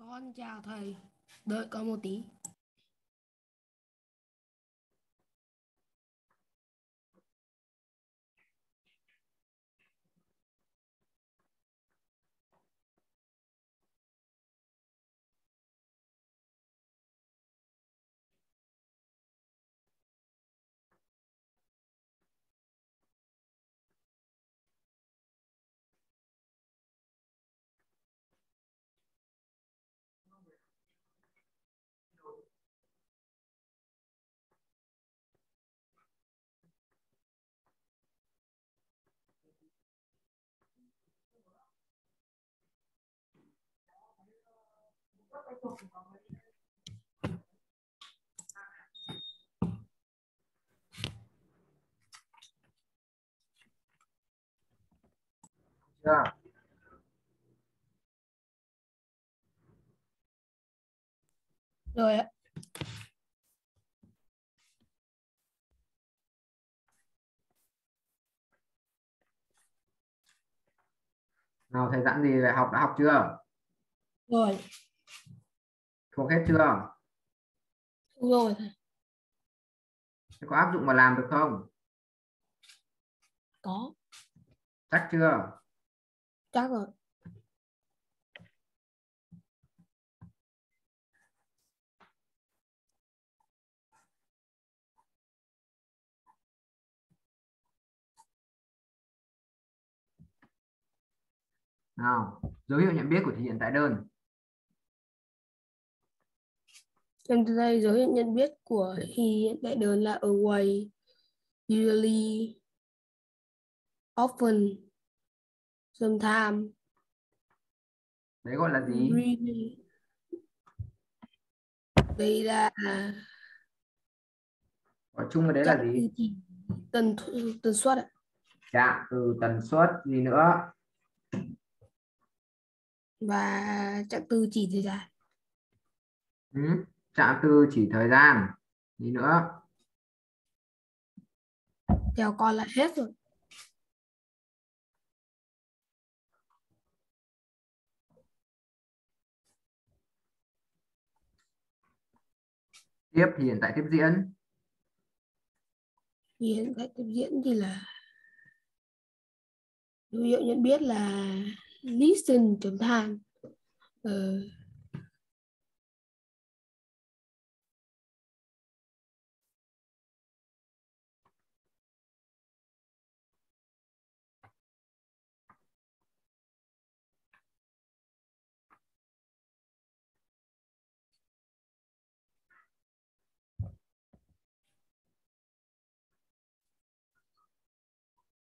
Con chào thầy. Đợi con một tí. Chưa Rồi ạ. nào thầy dặn gì về học đã học chưa Rồi. Thuộc hết chưa Rồi thầy. Thế có áp dụng mà làm được không Có. chắc chưa Chắc rồi. nào dấu hiệu nhận biết của thể hiện tại đơn Trong đây dấu hiệu nhận biết của hiện đại đơn là away, usually, often, sometimes, đấy gọi là gì really. Đây là gọi chung với đấy là gì tần tần suất ạ. trạng từ tần suất gì nữa và trạng từ chỉ thời gian. ừ. Trạng từ chỉ thời gian gì nữa Theo con là hết rồi. tiếp thì hiện tại tiếp diễn Thì hiện tại tiếp diễn thì là dấu hiệu nhận biết là listen chấm than. Ờ,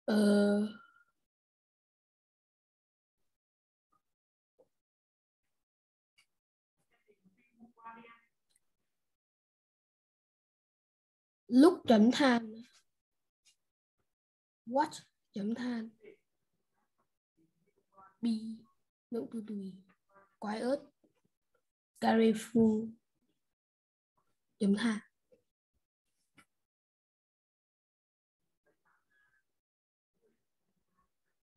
Ờ, lúc chấm than. What? Chấm than. Be. Động từ tùy quái ớt careful. Chấm than.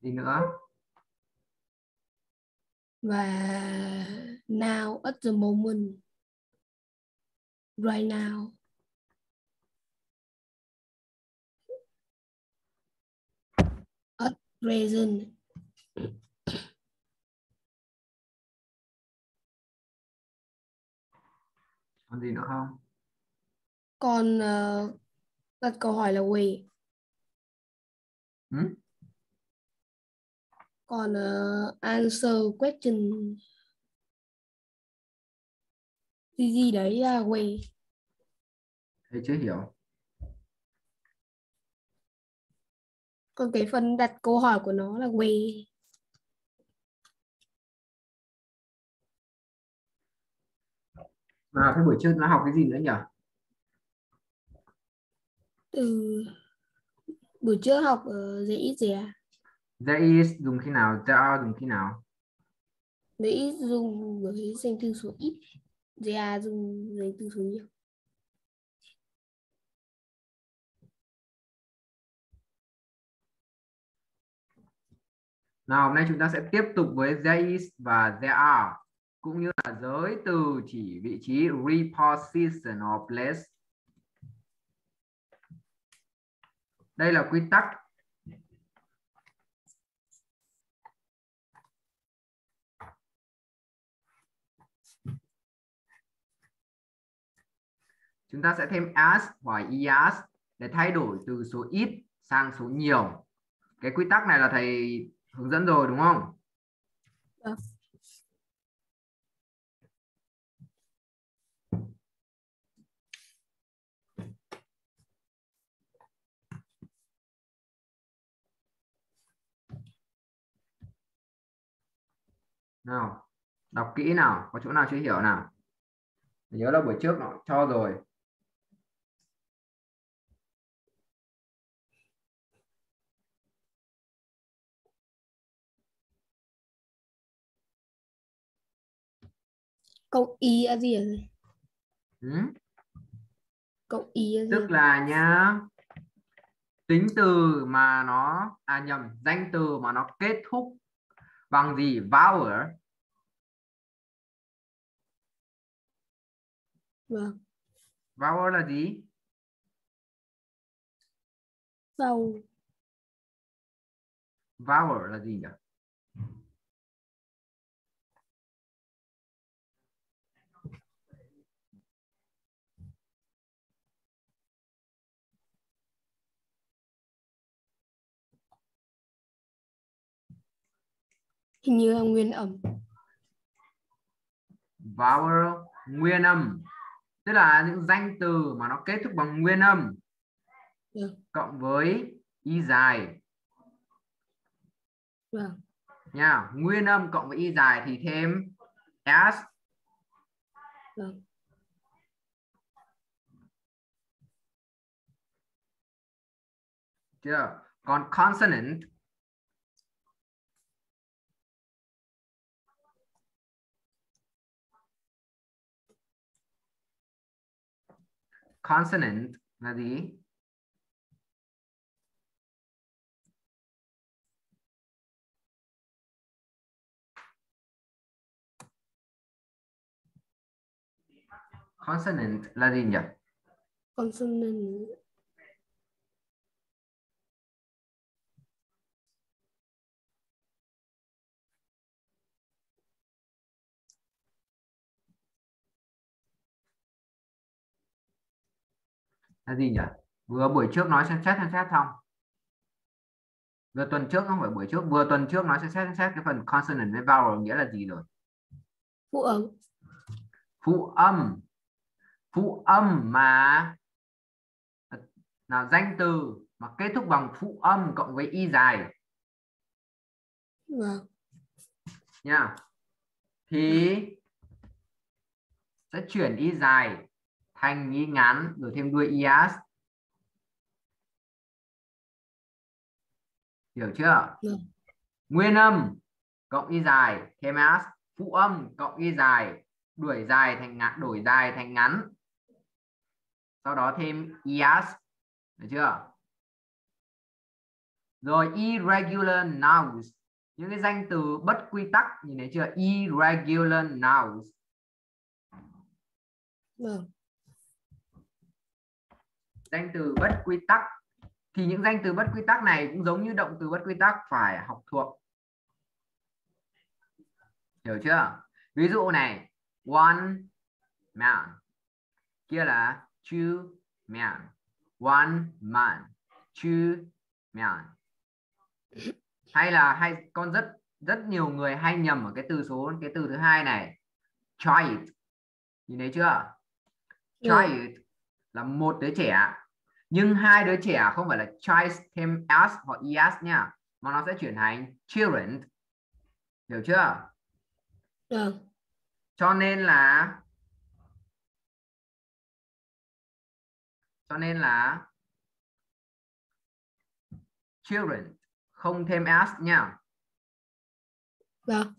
Gì nữa? Và now at the moment right now. At present. Còn gì nữa không? Còn ờ, đặt câu hỏi là we ừ? Còn ờ, answer question. Gì gì đấy là we thầy chưa hiểu. Còn cái phần đặt câu hỏi của nó là we nào thế buổi trưa nó học cái gì nữa nhỉ? Từ buổi trước học ở dễ gì à there is dùng khi nào? There are dùng khi nào? Dễ ít dùng với danh từ số ít. Dễ à dùng danh từ số nhiều. Nào hôm nay chúng ta sẽ tiếp tục với there is và there are cũng như là giới từ chỉ vị trí reposition of place. Đây là quy tắc chúng ta sẽ thêm as, hoặc ias để thay đổi từ số ít sang số nhiều. Cái quy tắc này là thầy hướng dẫn rồi, đúng không? Nào, đọc kỹ nào, có chỗ nào chưa hiểu nào? Nhớ là buổi trước nó cho rồi. Câu Y là gì hả thầy? ừ? Câu Y là gì? tức là nhá tính từ mà nó à nhầm danh từ mà nó kết thúc bằng gì vowel Vâng. vowel là gì Sau. vowel là gì nhỉ Hình như là nguyên âm. vowel nguyên âm tức là những danh từ mà nó kết thúc bằng nguyên âm Được. cộng với y dài Vâng. nha nguyên âm cộng với y dài thì thêm s Vâng. chưa còn consonant consonant là gì consonant là gì nhỉ Consonant. Là gì nhỉ? Vừa buổi trước nói xem xét xem xét xong. Vừa tuần trước không phải buổi trước vừa tuần trước nói xem xét xem xét cái phần consonant với vowel nghĩa là gì rồi? Phụ âm. phụ âm. Phụ âm mà là danh từ mà kết thúc bằng phụ âm cộng với y dài. Vâng. nha. Thì sẽ chuyển y dài thành y ngắn rồi thêm đuôi ias. Hiểu chưa? Nguyên âm cộng y dài thêm as phụ âm cộng y dài đuổi dài thành ngắn đổi dài thành ngắn. Sau đó thêm ias. Được chưa? Rồi irregular nouns. Những cái danh từ bất quy tắc nhìn thấy chưa? Irregular nouns. Vâng. Danh từ bất quy tắc. Thì những danh từ bất quy tắc này cũng giống như động từ bất quy tắc phải học thuộc. Hiểu chưa? Ví dụ này one man. Kia là two man. One man two man. Hay là hay con rất rất nhiều người hay nhầm ở cái từ số cái từ thứ hai này. Child nhìn thấy chưa? Child là một đứa trẻ. Nhưng hai đứa trẻ không phải là child thêm s hoặc es nha mà nó sẽ chuyển thành children. Hiểu chưa? Vâng. cho nên là cho nên là children không thêm s nha. Vâng.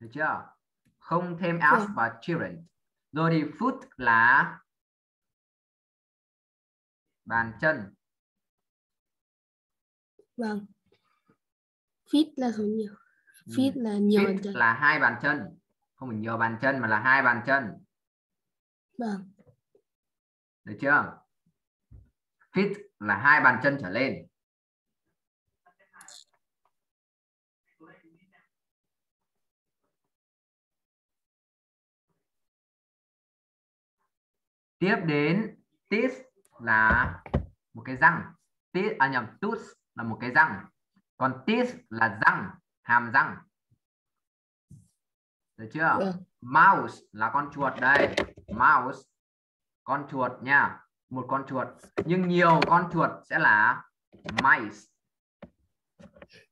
được chưa không thêm s Vâng. và children rồi thì foot là bàn chân. Vâng. feet là số nhiều feet là nhiều bàn Feet chân. là hai bàn chân. Không phải nhiều bàn chân mà là hai bàn chân. Vâng. Được chưa? Feet là hai bàn chân trở lên tiếp đến teeth là một cái răng. Teeth à nhầm tooth là một cái răng. Còn teeth là răng hàm răng. Được chưa? Vâng mouse là con chuột đây. Mouse con chuột nha. Một con chuột. Nhưng nhiều con chuột sẽ là mice.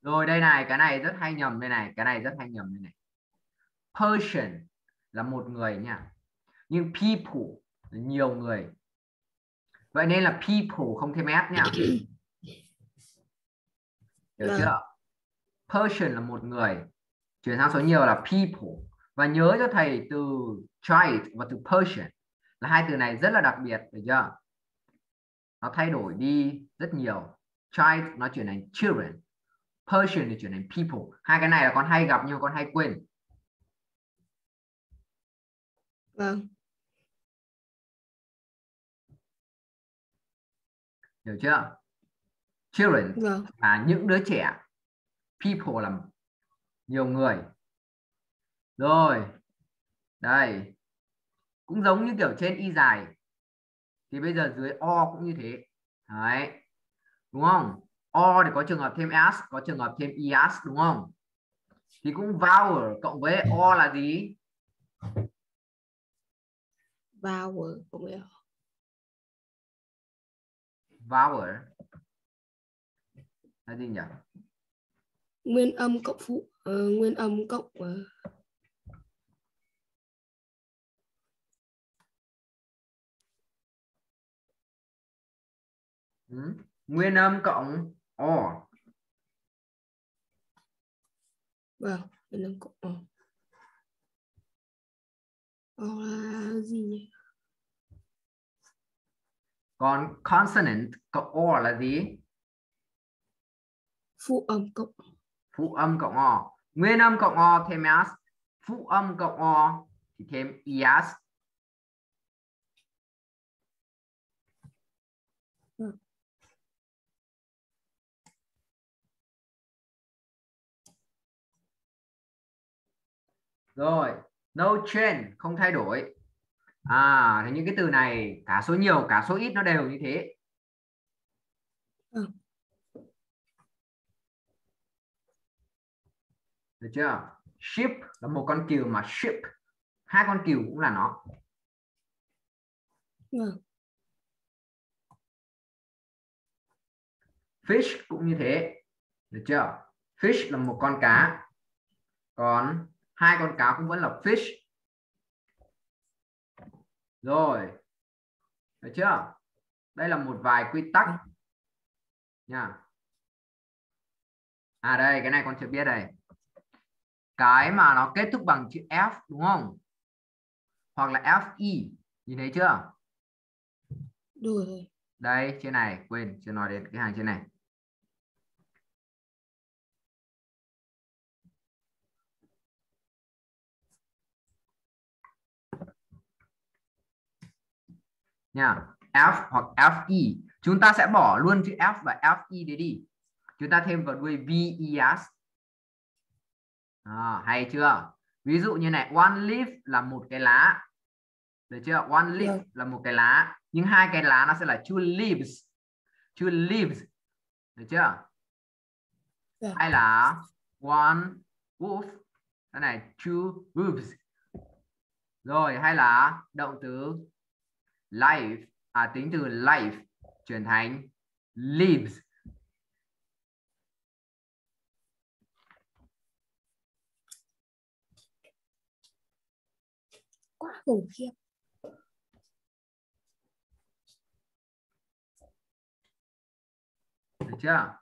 Rồi đây này cái này rất hay nhầm đây này. Cái này rất hay nhầm đây này. Person là một người nha. Nhưng people nhiều người. Vậy nên là people không thêm s nha. Được Vâng. chưa? Person là một người. Chuyển sang số nhiều là people. Và nhớ cho thầy từ child và từ person là hai từ này rất là đặc biệt được chưa? Nó thay đổi đi rất nhiều. Child nó chuyển thành children. Person thì chuyển thành people. Hai cái này là con hay gặp nhưng con hay quên. Vâng hiểu chưa? Children vâng. là những đứa trẻ. People là nhiều người. Rồi. Đây. Cũng giống như kiểu trên y dài. Thì bây giờ dưới o cũng như thế. Đấy. Đúng không? O thì có trường hợp thêm s có trường hợp thêm es đúng không? Thì cũng vowel cộng với o là gì? Vowel cộng với vowel là gì nhỉ? Nguyên âm cộng phụ ờ, nguyên âm cộng ừ. nguyên âm cộng o. Vâng nguyên âm cộng ờ. Ờ là gì nhỉ còn consonant cộng o là gì? Phụ âm cộng phụ âm cộng o. Nguyên âm cộng o thêm s phụ âm cộng o thì thêm es Ừ. rồi no change không thay đổi à thì những cái từ này cả số nhiều cả số ít nó đều như thế. Ừ. được chưa? Ship là một con cừu mà ship. Hai con cừu cũng là nó. Vâng fish cũng như thế. Được chưa? Fish là một con cá. Còn hai con cá cũng vẫn là fish rồi. Được chưa? Đây là một vài quy tắc. Nha. À đây cái này con chưa biết đây. Cái mà nó kết thúc bằng chữ F đúng không? Hoặc là FE nhìn thấy chưa? Rồi rồi. Đây trên này quên chưa nói đến cái hàng trên này nha. F hoặc FE chúng ta sẽ bỏ luôn chữ F và FE đấy đi. Chúng ta thêm vào đuôi VES à, hay chưa? Ví dụ như này one leaf là một cái lá. Được chưa? One leaf là một cái lá. Nhưng hai cái lá nó sẽ là two leaves. Two leaves. Được chưa? Vâng. hay là one wolf. Cái này two wolves. Rồi hay là động từ life à tính từ life chuyển thành leaves quá khủng khiếp. Được chưa?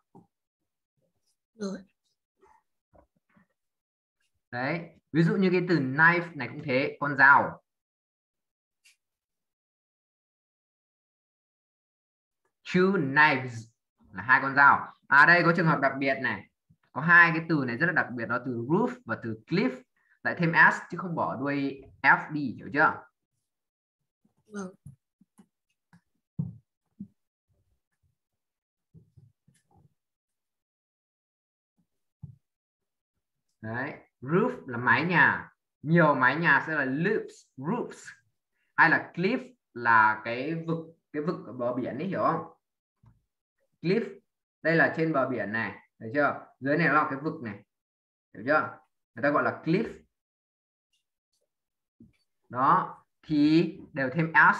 Rồi. Đấy ví dụ như cái từ knife này cũng thế con dao two knives là hai con dao. À đây có trường hợp đặc biệt này. Có hai cái từ này rất là đặc biệt đó từ roof và từ cliff. Lại thêm s chứ không bỏ đuôi f đi hiểu chưa? Vâng. đấy roof là mái nhà. Nhiều mái nhà sẽ là roofs roofs. Hay là cliff là cái vực cái vực ở bờ biển ấy hiểu không cliff. Đây là trên bờ biển này, thấy chưa? Dưới này là cái vực này, hiểu chưa? Người ta gọi là cliff. Đó, thì đều thêm s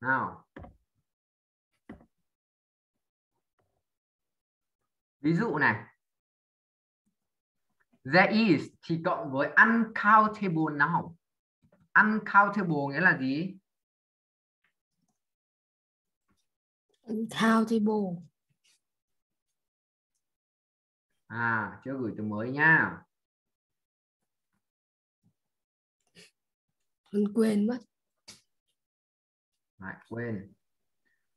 nào. Ví dụ này there is thì cộng với uncountable nào uncountable nghĩa là gì? Uncountable. à chưa gửi từ mới nha. Con quên mất. Lại quên.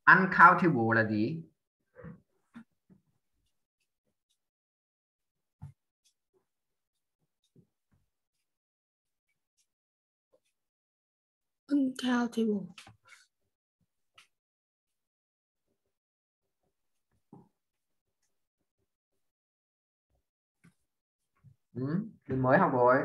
Uncountable là gì Uncountable. ừ, mình mới học rồi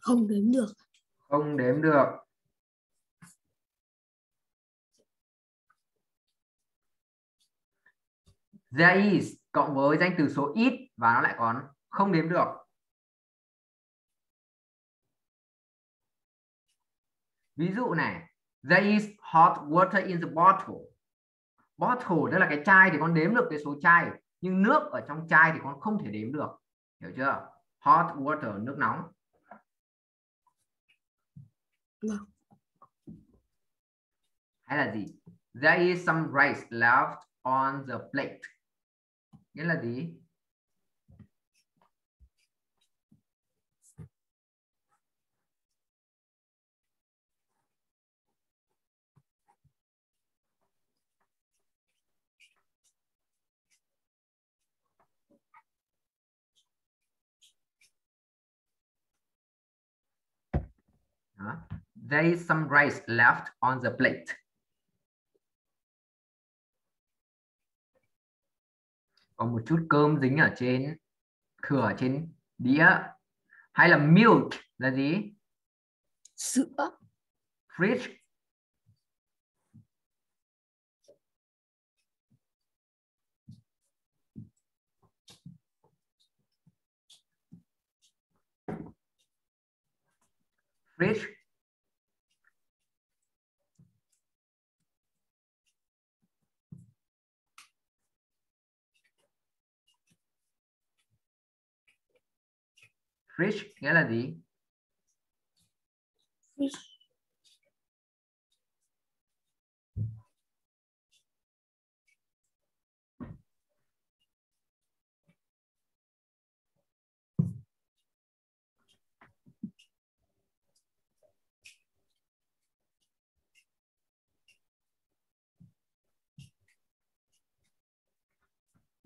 Không đếm được. không đếm được. There is, cộng với danh từ số ít và nó lại còn không đếm được. Ví dụ này, there is hot water in the bottle. Bottle tức là cái chai thì con đếm được cái số chai, nhưng nước ở trong chai thì con không thể đếm được. Hiểu chưa? Hot water, nước nóng. Gì there is some rice left on the plate There is some rice left on the plate. Còn một chút cơm dính ở trên thừa ở trên đĩa. Hay là milk là gì? Sữa. Fridge. Fridge. Fridge nghĩa là gì?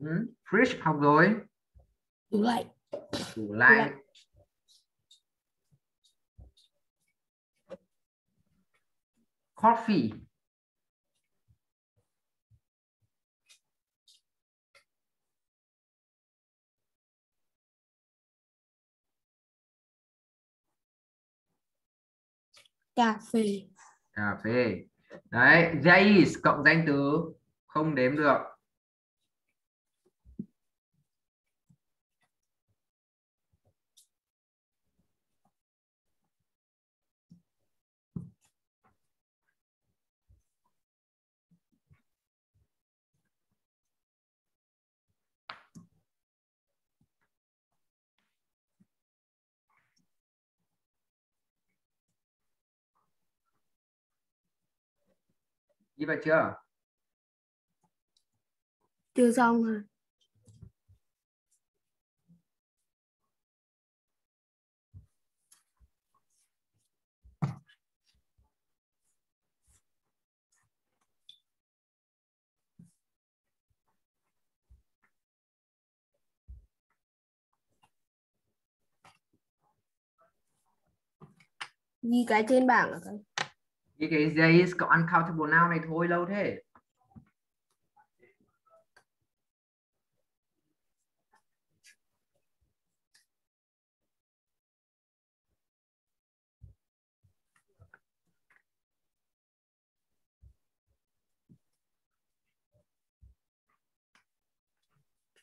Ừ. Fridge học rồi. Tủ lạnh. Tủ lạnh. Coffee. Cà phê. Cà phê. Đấy, days cộng danh từ không đếm được. Ghi vào chưa? Chưa xong rồi. Ghi cái trên bảng là cái cái there is có uncountable noun này thôi, lâu thế.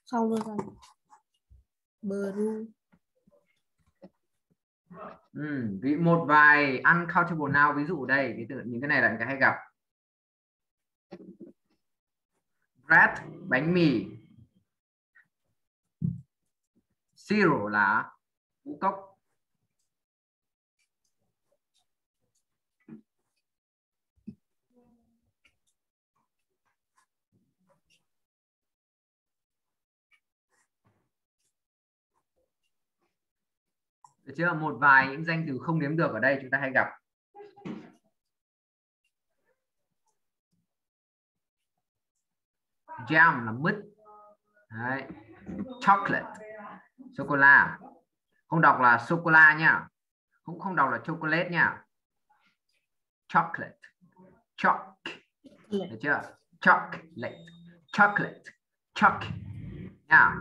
xong rồi bờ ru Ừ, ví một vài uncountable noun ví dụ đây, ví dụ những cái này là những cái hay gặp. Bread, bánh mì. Zero là ngũ cốc. Được chưa? Một vài những danh từ không đếm được ở đây chúng ta hay gặp. Jam là mứt. Đấy. Chocolate. Sô cô la. Không đọc là sô cô la nhá. Cũng không đọc là chocolate nhá. Chocolate. Choc. Được chưa? Chocolate. Chocolate. Choc. Nha.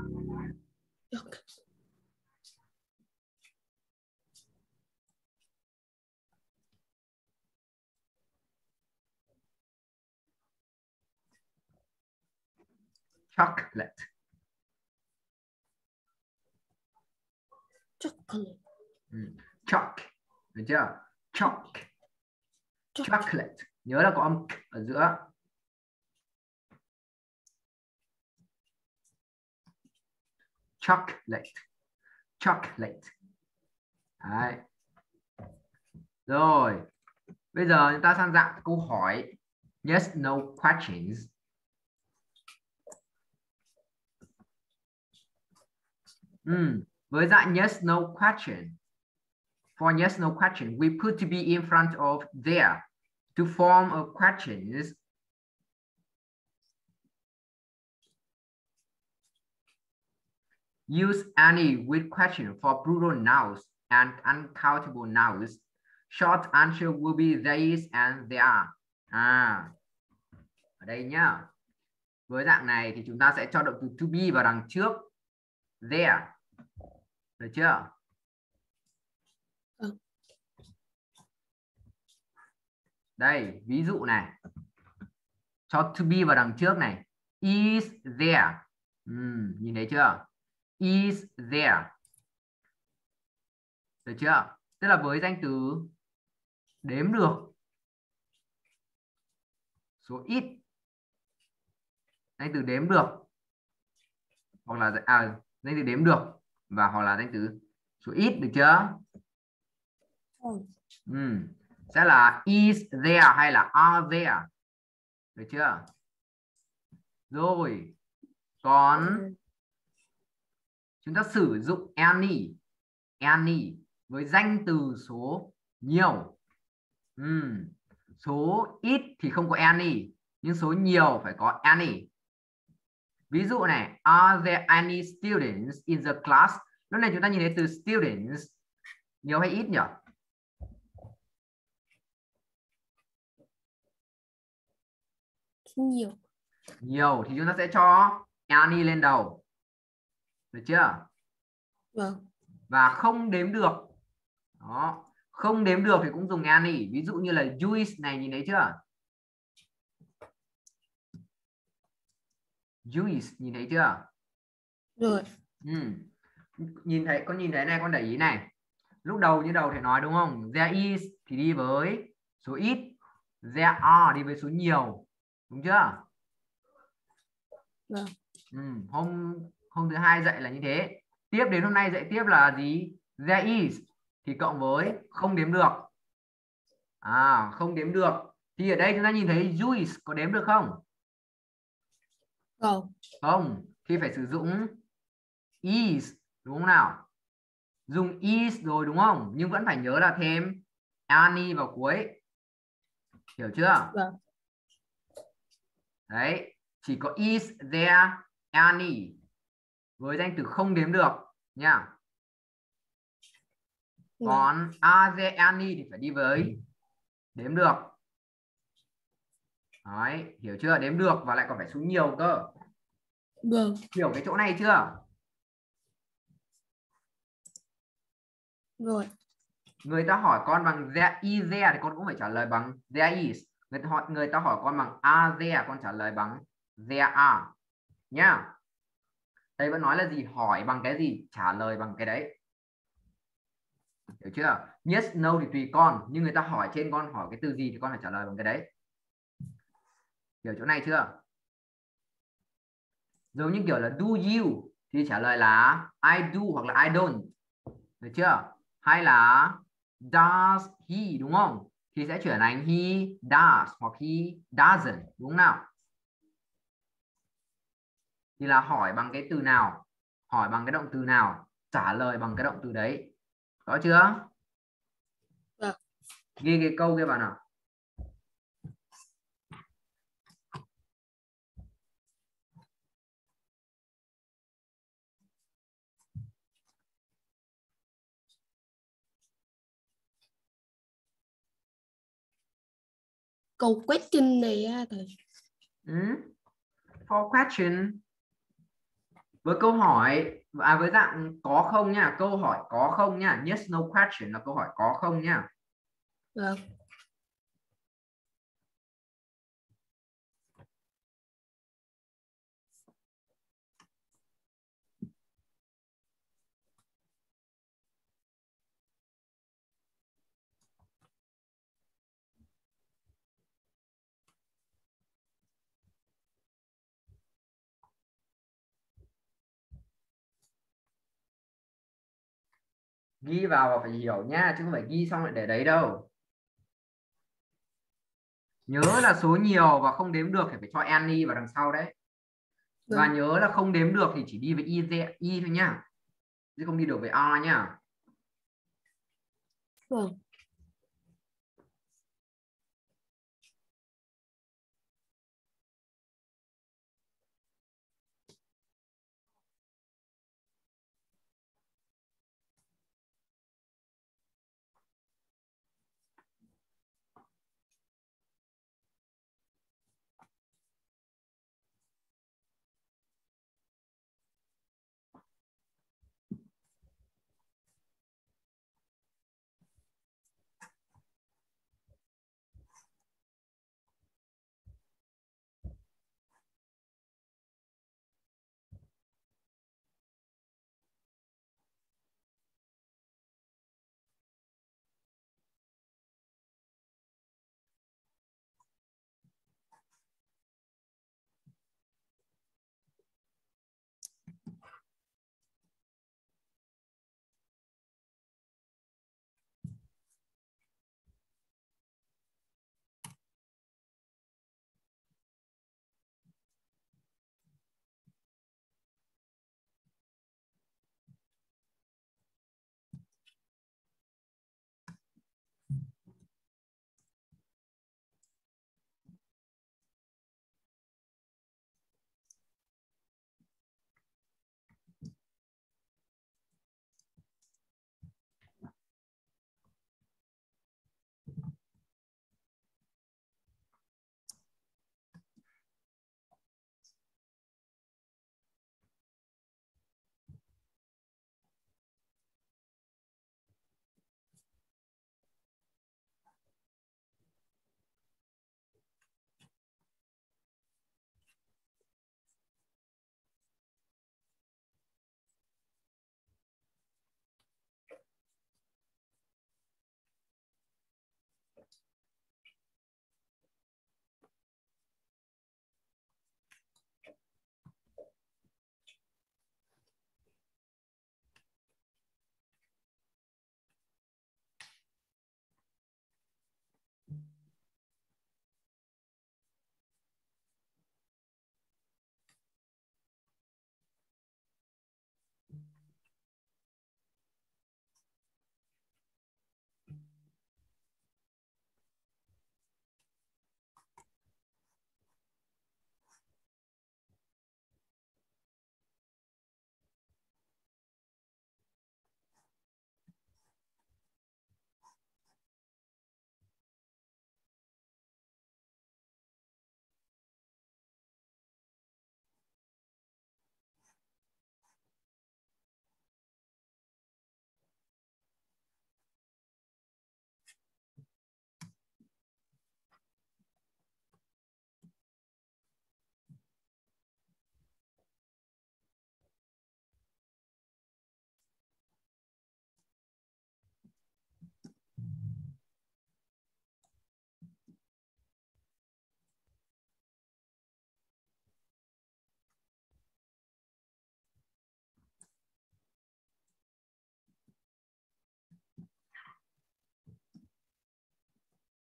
Chocolate. Chocolate. Ừ. chalk. Được chưa? Chalk. Choc- chocolate. Nhớ là có âm k ở giữa. Chocolate. Chocolate. Đấy. rồi. Bây giờ chúng ta sang dạng câu hỏi. Yes no questions Ừ. Với dạng yes no question. For yes no question, we put to be in front of there to form a questions. Use any with question for plural nouns and uncountable nouns. Short answer will be these and there. À, ở đây nhá. Với dạng này thì chúng ta sẽ cho động từ to be vào đằng trước there. Được chưa? Ừ. đây ví dụ này. Cho to be vào đằng trước này. Is there. Ừm, nhìn thấy chưa? Is there. Được chưa? Tức là với danh từ đếm được. Số ít. Danh từ đếm được. Hoặc là à, danh từ đếm được và hoặc là danh từ số ít được chưa? Ừ. Ừ. Sẽ là is there hay là are there? Được chưa? Rồi. Còn chúng ta sử dụng any any với danh từ số nhiều. Ừ. Số ít thì không có any, nhưng số nhiều phải có any. Ví dụ này, are there any students in the class? Lúc này chúng ta nhìn thấy từ students nhiều hay ít nhỉ? nhiều Nhiều thì chúng ta sẽ cho any lên đầu. Được chưa? vâng Và không đếm được. Đó. Không đếm được thì cũng dùng any. Ví dụ như là Jewish này nhìn thấy chưa? Jewish nhìn thấy chưa? rồi Ừ. Nhìn thấy con nhìn thấy này con để ý này. Lúc đầu như đầu thầy nói đúng không? There is thì đi với số ít. There are đi với số nhiều. Đúng chưa? vâng Ừ. Hôm hôm thứ hai dạy là như thế. Tiếp đến hôm nay dạy tiếp là gì? There is thì cộng với không đếm được. À, không đếm được thì ở đây chúng ta nhìn thấy juice có đếm được không Không. không thì phải sử dụng is đúng không nào dùng is rồi đúng không nhưng vẫn phải nhớ là thêm any vào cuối hiểu chưa Vâng. đấy chỉ có is there any với danh từ không đếm được nha Vâng. còn are there any thì phải đi với đếm được đấy hiểu chưa? Đếm được và lại còn phải số nhiều cơ. Vâng. hiểu cái chỗ này chưa? Rồi. người ta hỏi con bằng there is there thì con cũng phải trả lời bằng there is người ta hỏi người ta hỏi con bằng are there con trả lời bằng there are nhá. Đây vẫn nói là gì? Hỏi bằng cái gì? Trả lời bằng cái đấy. Hiểu chưa? Yes no thì tùy con. Nhưng người ta hỏi trên con hỏi cái từ gì thì con phải trả lời bằng cái đấy hiểu chỗ này chưa? Giống như kiểu là do you? Thì trả lời là I do hoặc là I don't. Được chưa? Hay là does he? Đúng không? Thì sẽ chuyển thành he does hoặc he doesn't. Đúng không nào? Thì là hỏi bằng cái từ nào? Hỏi bằng cái động từ nào? Trả lời bằng cái động từ đấy. Có chưa? Vâng. ghi cái câu kia vào nào Câu question này á thầy. Ừ. For question với câu hỏi à với dạng có không nha câu hỏi có không nha yes no question là câu hỏi có không nha Vâng. Ghi vào và phải hiểu nha chứ không phải ghi xong lại để đấy đâu nhớ là số nhiều và không đếm được thì phải cho any vào đằng sau đấy và Vâng. nhớ là không đếm được thì chỉ đi với y y thôi nhá chứ không đi được với a nhá Vâng.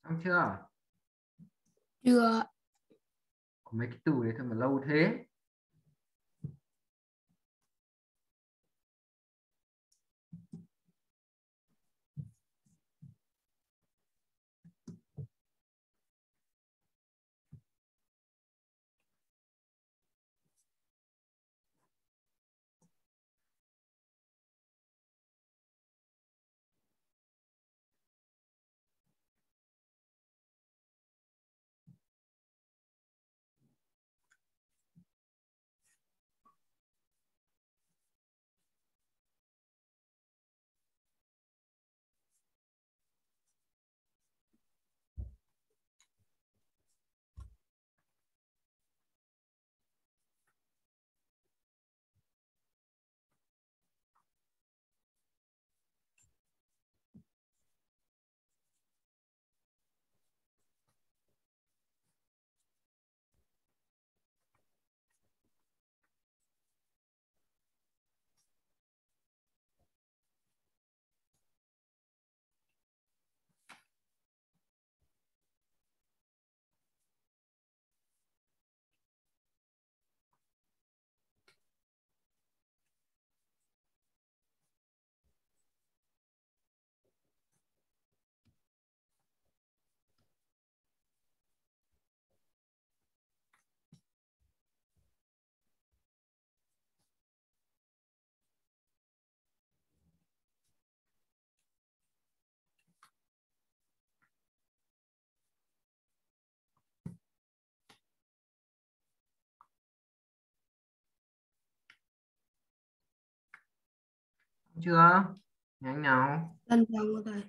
Xong chưa? Chưa có mấy cái từ đấy thôi mà lâu thế chưa? Nhanh nào. Lần xong rồi.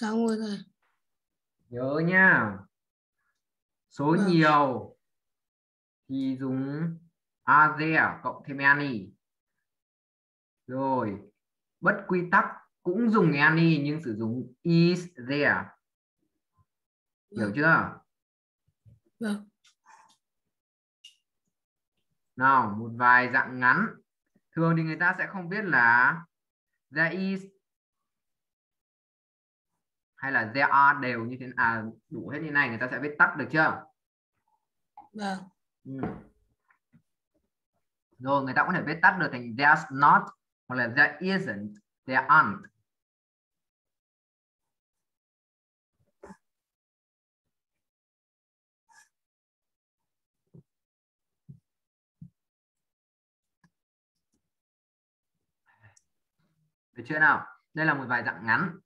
Xong rồi. Thầy nhớ nha. Số Vâng. nhiều thì dùng are there cộng thêm any rồi bất quy tắc cũng dùng any nhưng sử dụng is there hiểu Vâng. chưa? Vâng. Nào một vài dạng ngắn. Thường thì người ta sẽ không biết là there is hay là there are đều như thế à đủ hết như này người ta sẽ viết tắt được chưa vâng Ừ. Rồi người ta có thể viết tắt được thành there's not hoặc là there isn't, there aren't. Được chưa nào? Đây là một vài dạng ngắn.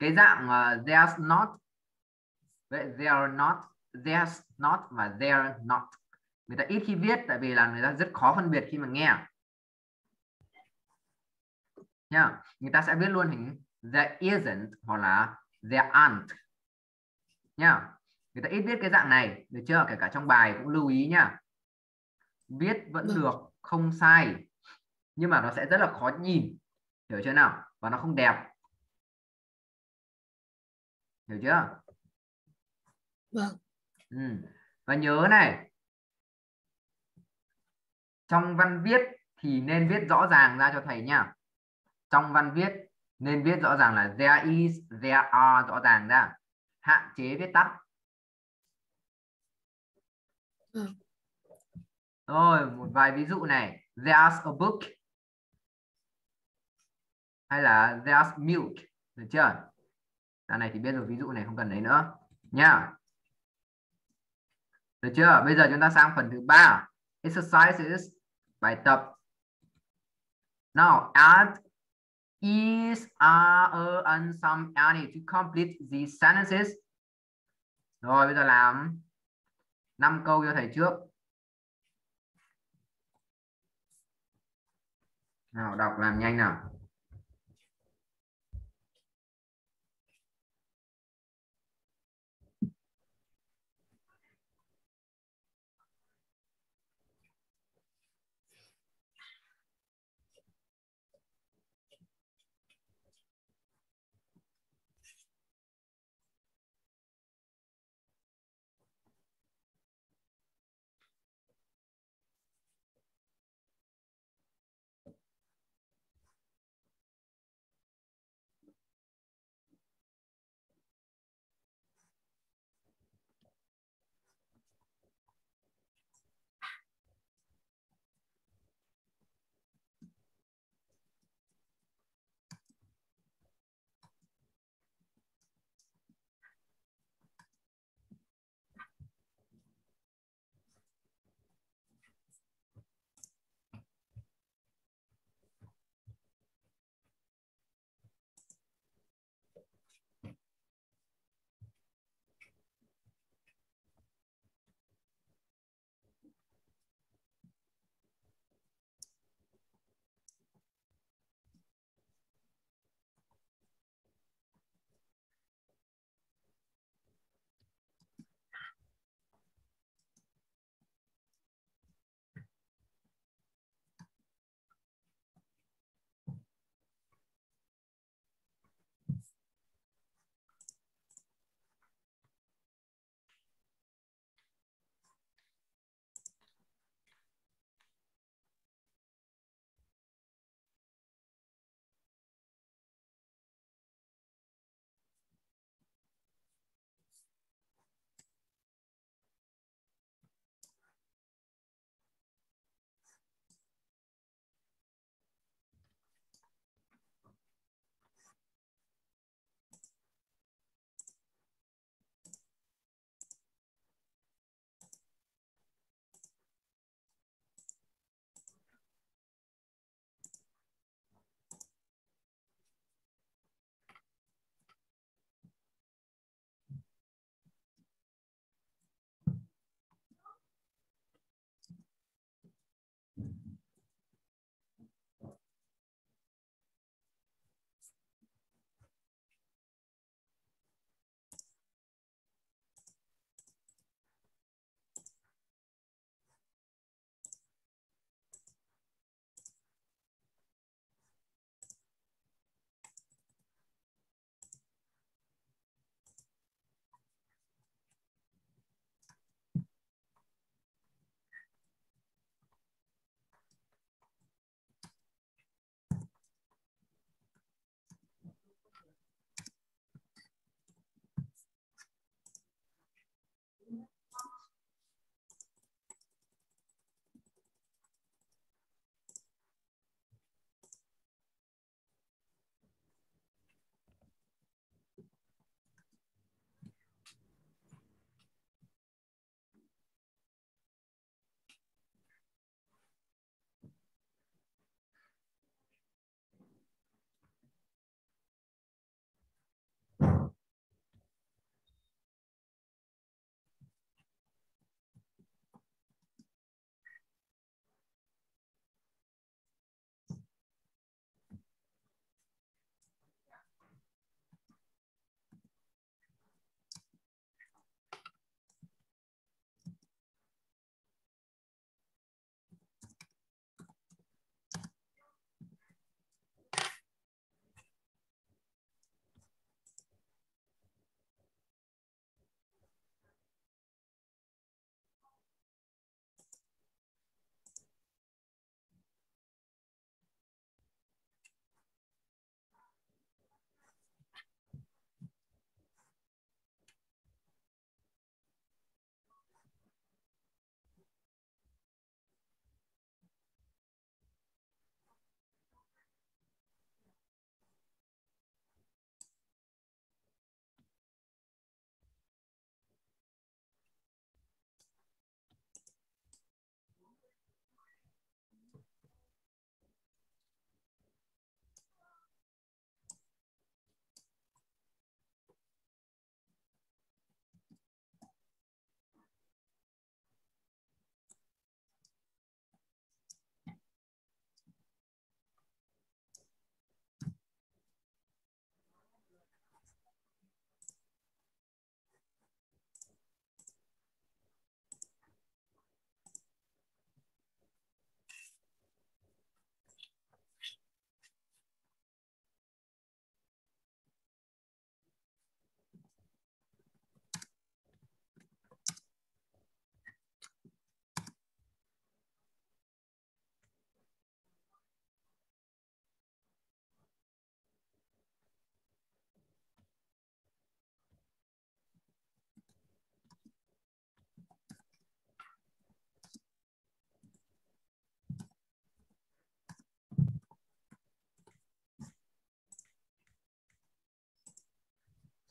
Cái dạng uh, there's not, vậy there not, there's not và there not. Người ta ít khi viết tại vì là người ta rất khó phân biệt khi mà nghe. Nha người ta sẽ viết luôn hình there isn't hoặc là there aren't. Nha người ta ít viết cái dạng này được chưa? Kể cả trong bài cũng lưu ý nha viết vẫn Vâng. được không sai. Nhưng mà nó sẽ rất là khó nhìn hiểu chưa nào? Và nó không đẹp hiểu chưa vâng Ừ. Và nhớ này trong văn viết thì nên viết rõ ràng ra cho thầy nha. Trong văn viết nên viết rõ ràng là there is, there are rõ ràng ra. Hạn chế viết tắt. Ừ. Rồi, một vài ví dụ này. There's a book. Hay là there's milk. Được chưa? Dạo này thì biết rồi ví dụ này không cần đấy nữa. Nha. Được chưa? Bây giờ chúng ta sang phần thứ ba. Exercises bài tập. Now add is, are, er, and some, any to complete the sentences. Rồi bây giờ làm 5 câu cho thầy trước. Nào đọc làm nhanh nào.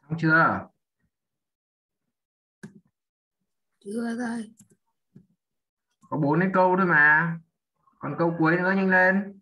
Xong chưa? chưa thôi Có bốn cái câu thôi mà. Còn câu cuối nữa nhanh lên.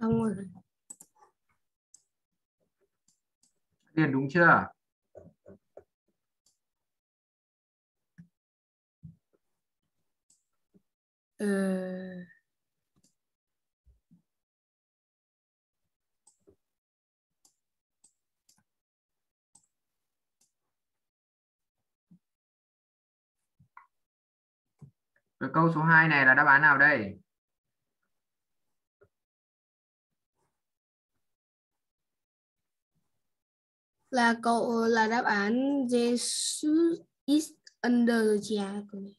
Xong rồi Điền đúng chưa? ờ, Cái câu số 2 này là đáp án nào đây? Là cậu là đáp án Jesus is under the chair của mình.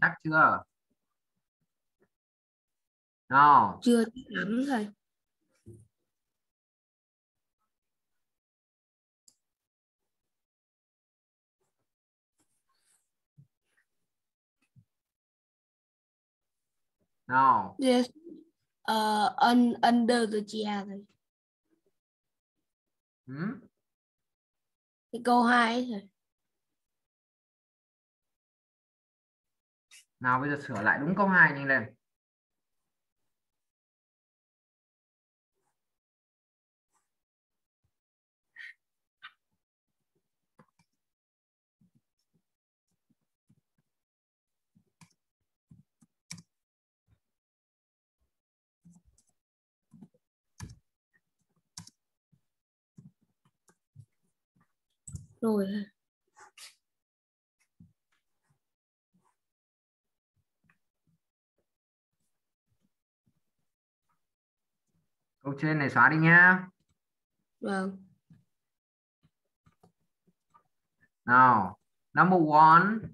Chắc chưa? Nào, chưa lắm thôi nào. yes uh, un, under the chair thôi Ừ? cái câu hai ấy thôi Nào bây giờ sửa lại đúng câu 2 nhanh lên. Rồi Câu trên này xóa đi nhá. vâng Nào, number one.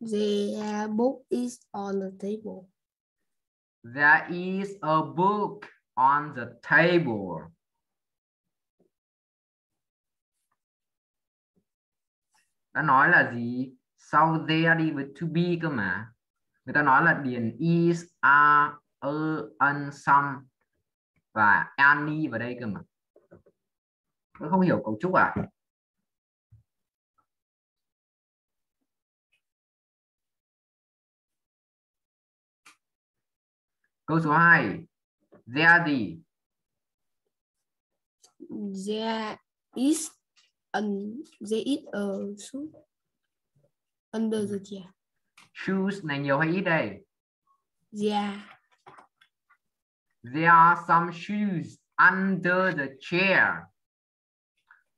the book is on the table There is a book on the table. Đã nói là gì? Sau there đi với to be cơ mà. Người ta nói là điền is, are, er, a, an, some và any vào đây cơ mà. Tôi không hiểu cấu trúc à? Câu số 2 there gì There is an there is a shoe under the chair. shoes này nhiều hay ít đây? There. There are some shoes under the chair.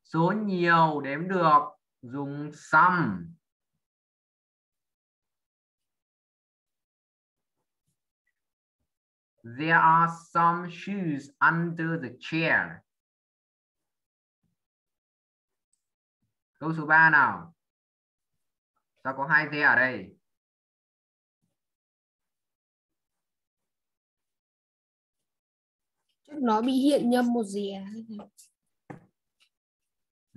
Số nhiều đếm được dùng some There are some shoes under the chair. Câu số 3 nào. Sao có hai there ở đây? nó bị hiện nhầm một dẻ.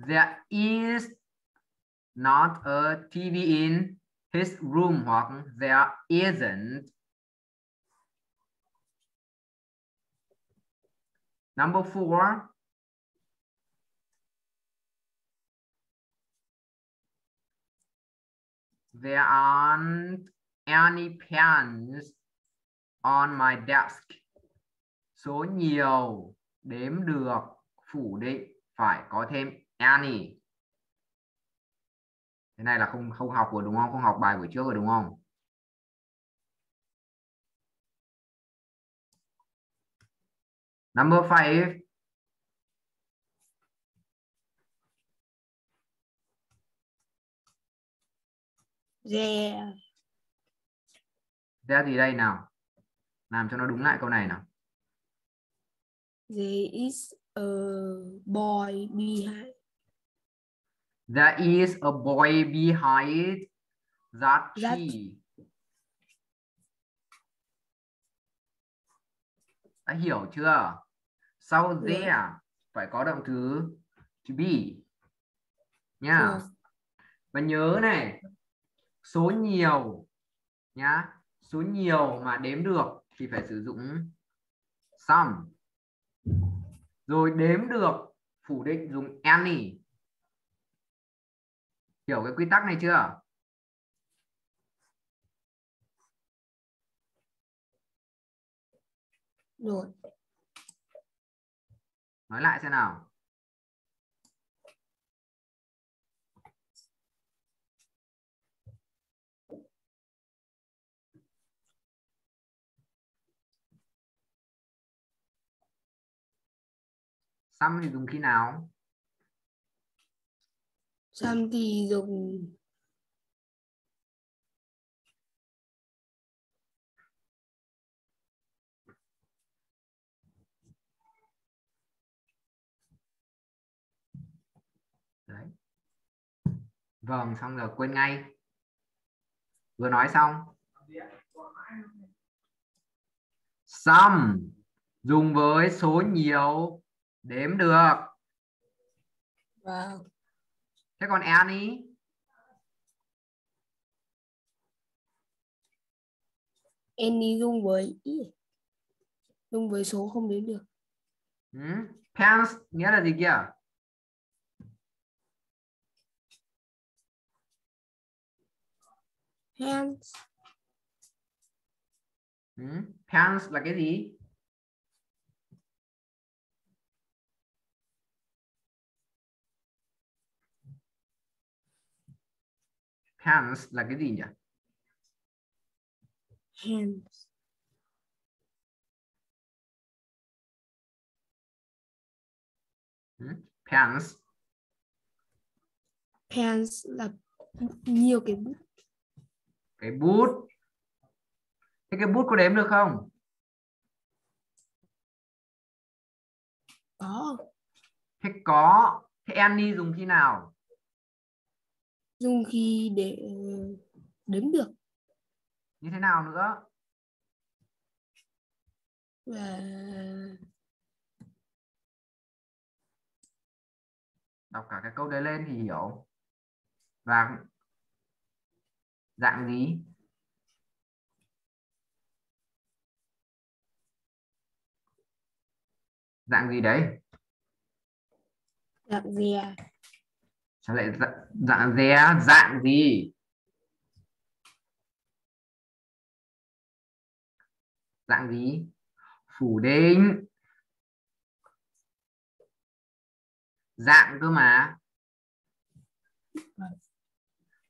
There is not a TV in his room hoặc there isn't. Number four. There aren't any pens on my desk. Số nhiều đếm được phủ định phải có thêm any. Thế này là không không học rồi đúng không? Không học bài buổi trước rồi đúng không? Number five. There There gì đây nào? Làm cho nó đúng lại câu này nào. there is a boy behind. There is a boy behind that That- tree. Đã hiểu chưa? Sau there phải có động từ to be. Nha. Và nhớ này, số nhiều nhá, số nhiều mà đếm được thì phải sử dụng some. Rồi đếm được phủ định dùng any. Hiểu cái quy tắc này chưa? Rồi. Nói lại xem nào. xăm thì dùng khi nào? xăm thì dùng Đấy. Vâng, xong rồi quên ngay. Vừa nói xong. Some dùng với số nhiều đếm được. và Thế còn any any dùng với dùng với số không đến được. ừ? pants nghĩa là gì kia? Hands Ừ? Pants là cái gì? Pants là cái gì nhỉ? hands Ừ? Pants pants là nhiều cái bút cái bút. Thế cái bút có đếm được không? có Thế có. Thế any dùng khi nào? dùng khi để đếm được Như thế nào nữa? và Đọc cả cái câu đấy lên thì hiểu. Và dạng gì? Dạng gì đấy? dạng dè Sao lại dạng, dạng dè dạng gì? dạng gì phủ định dạng cơ mà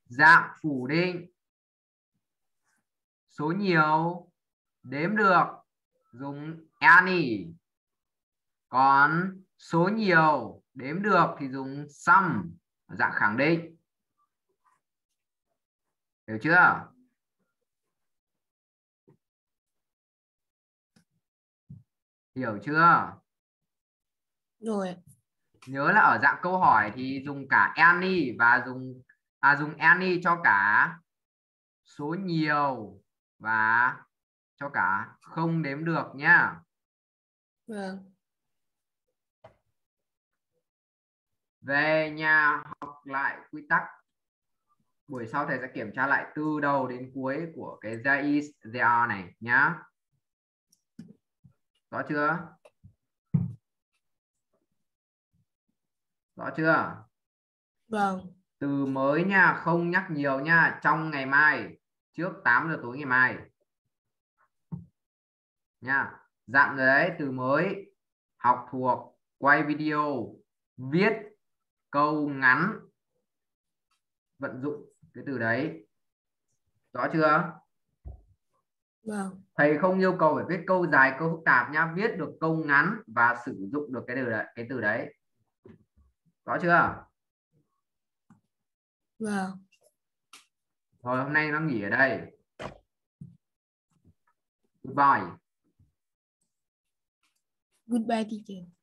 dạng phủ định số nhiều đếm được dùng any. Còn số nhiều đếm được thì dùng some dạng khẳng định. Hiểu chưa? Hiểu chưa? Rồi nhớ là ở dạng câu hỏi thì dùng cả any và dùng à dùng any cho cả số nhiều và cho cả không đếm được nhá. Vâng. Về nhà học lại quy tắc. Buổi sau thầy sẽ kiểm tra lại từ đầu đến cuối của cái there is there are này nhá. Rõ chưa? Rõ chưa? Vâng. Từ mới nha không nhắc nhiều nha trong ngày mai trước 8 giờ tối ngày mai. Nha dặn rồi đấy từ mới học thuộc quay video viết câu ngắn vận dụng cái từ đấy. Rõ chưa? Vâng. Thầy không yêu cầu phải viết câu dài câu phức tạp nhá viết được câu ngắn và sử dụng được cái từ đấy cái từ đấy. Rõ chưa? Vâng rồi hôm nay nó nghỉ ở đây. Goodbye. Goodbye teacher.